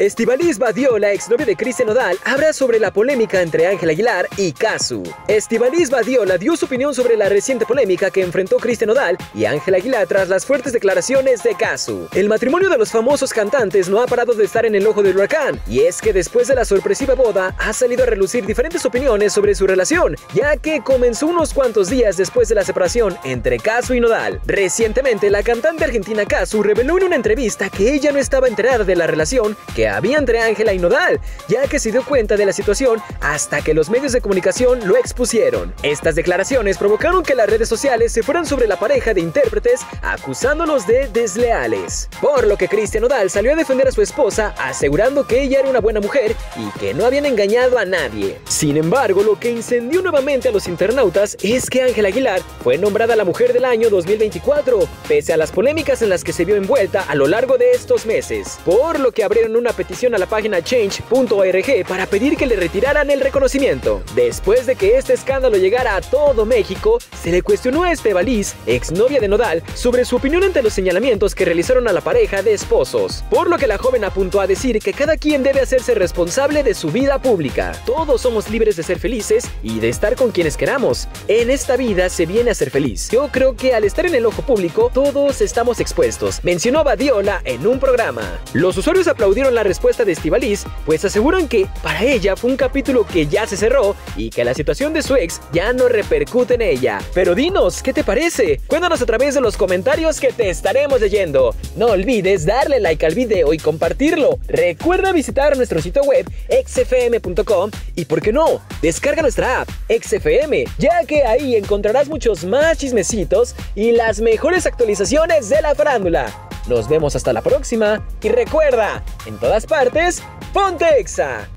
Estivalis Badiola, exnovia de Cristian Nodal, habla sobre la polémica entre Ángel Aguilar y Casu. Estivalis Badiola dio su opinión sobre la reciente polémica que enfrentó Cristian Nodal y Ángel Aguilar tras las fuertes declaraciones de Casu. El matrimonio de los famosos cantantes no ha parado de estar en el ojo del huracán, y es que después de la sorpresiva boda ha salido a relucir diferentes opiniones sobre su relación, ya que comenzó unos cuantos días después de la separación entre Casu y Nodal. Recientemente, la cantante argentina Casu reveló en una entrevista que ella no estaba enterada de la relación que había entre Ángela y Nodal, ya que se dio cuenta de la situación hasta que los medios de comunicación lo expusieron. Estas declaraciones provocaron que las redes sociales se fueran sobre la pareja de intérpretes acusándolos de desleales. Por lo que Cristian Nodal salió a defender a su esposa asegurando que ella era una buena mujer y que no habían engañado a nadie. Sin embargo, lo que incendió nuevamente a los internautas es que Ángela Aguilar fue nombrada la mujer del año 2024, pese a las polémicas en las que se vio envuelta a lo largo de estos meses, por lo que abrieron una petición a la página change.org para pedir que le retiraran el reconocimiento. Después de que este escándalo llegara a todo México, se le cuestionó a Estebaliz, exnovia de Nodal, sobre su opinión ante los señalamientos que realizaron a la pareja de esposos, por lo que la joven apuntó a decir que cada quien debe hacerse responsable de su vida pública. Todos somos libres de ser felices y de estar con quienes queramos. En esta vida se viene a ser feliz. Yo creo que al estar en el ojo público, todos estamos expuestos, mencionó Badiola en un programa. Los usuarios aplaudieron la respuesta de Estivalis, pues aseguran que para ella fue un capítulo que ya se cerró y que la situación de su ex ya no repercute en ella. Pero dinos, ¿qué te parece? Cuéntanos a través de los comentarios que te estaremos leyendo. No olvides darle like al video y compartirlo. Recuerda visitar nuestro sitio web xfm.com y, ¿por qué no? Descarga nuestra app XFM, ya que ahí encontrarás muchos más chismecitos y las mejores actualizaciones de la farándula. Nos vemos hasta la próxima y recuerda, en todas partes, ponte exa.